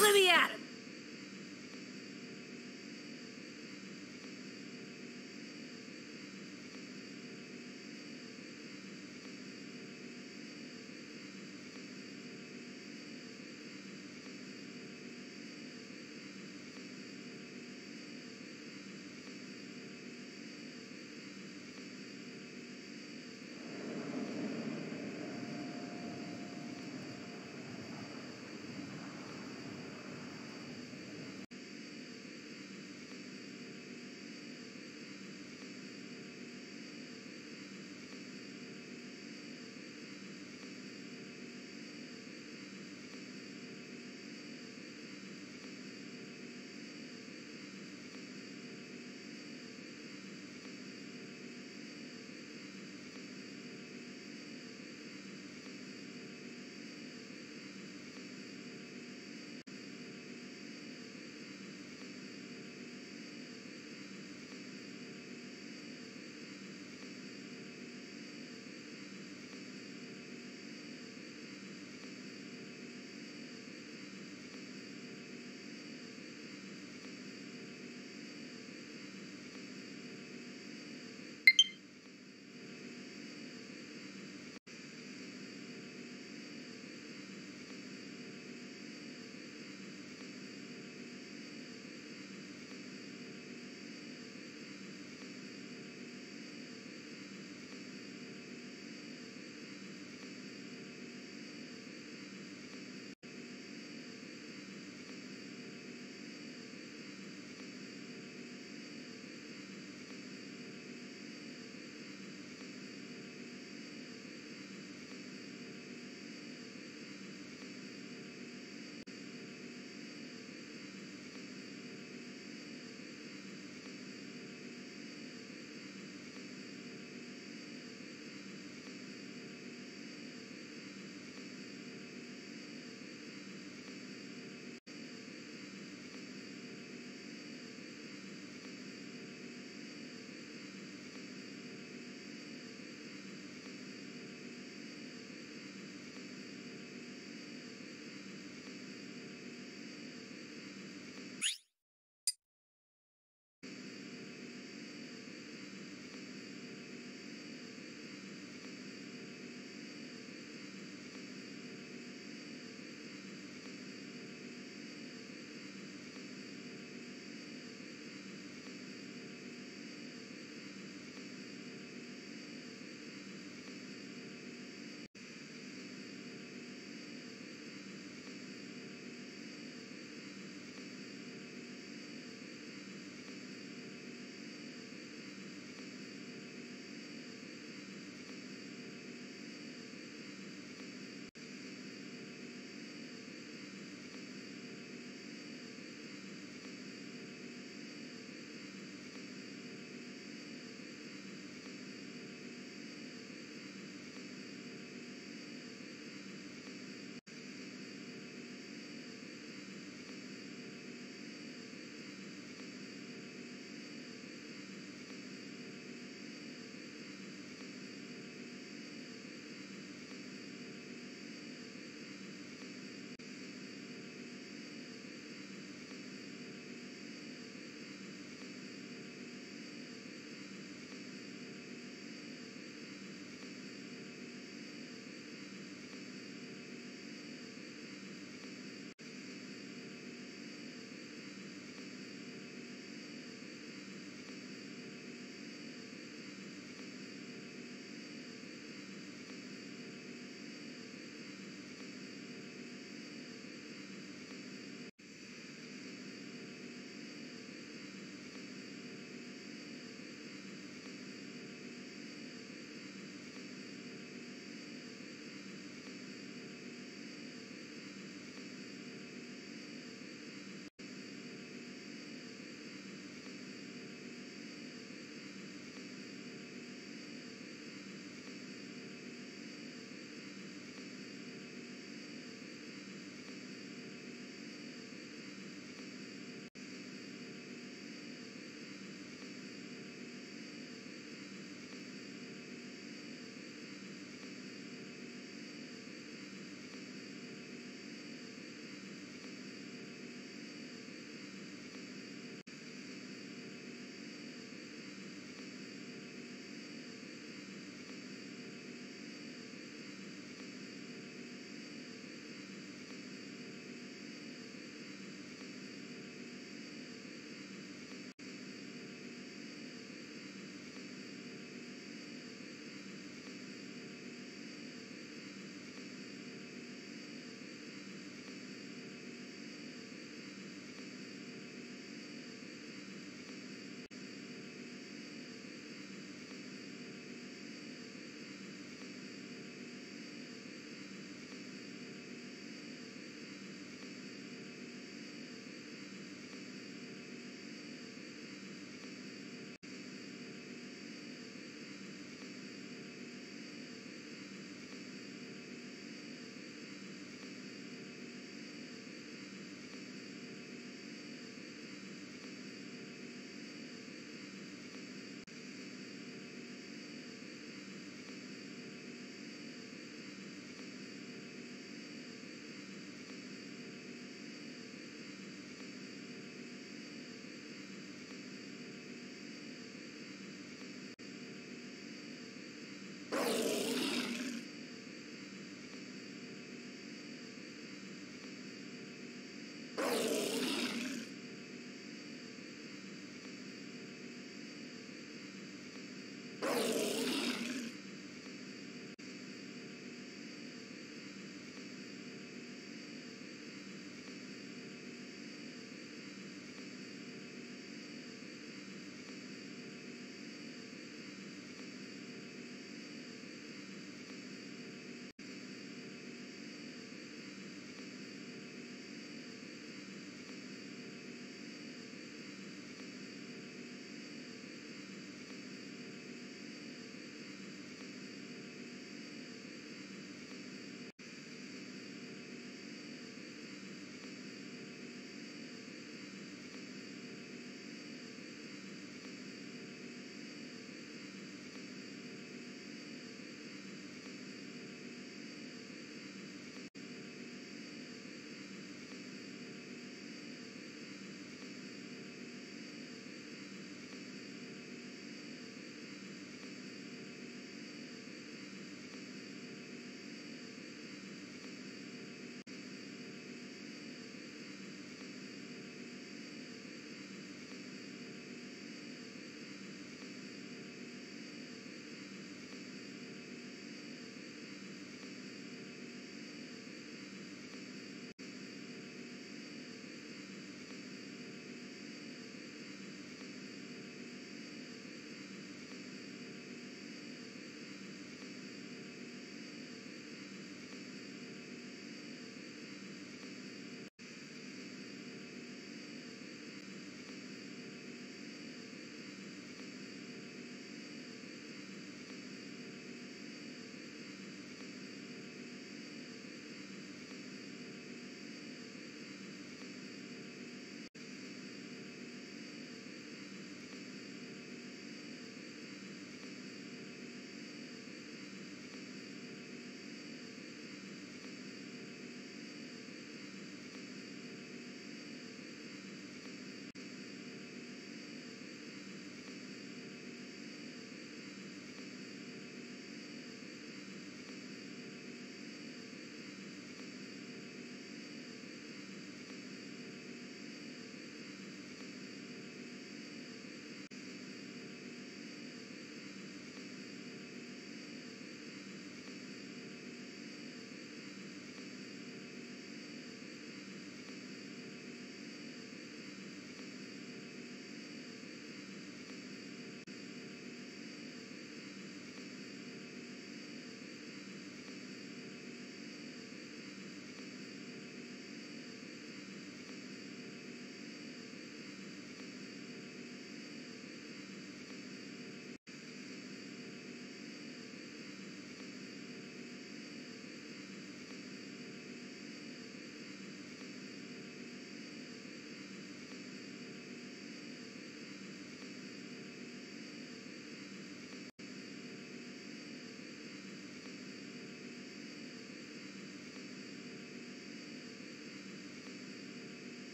Let me at.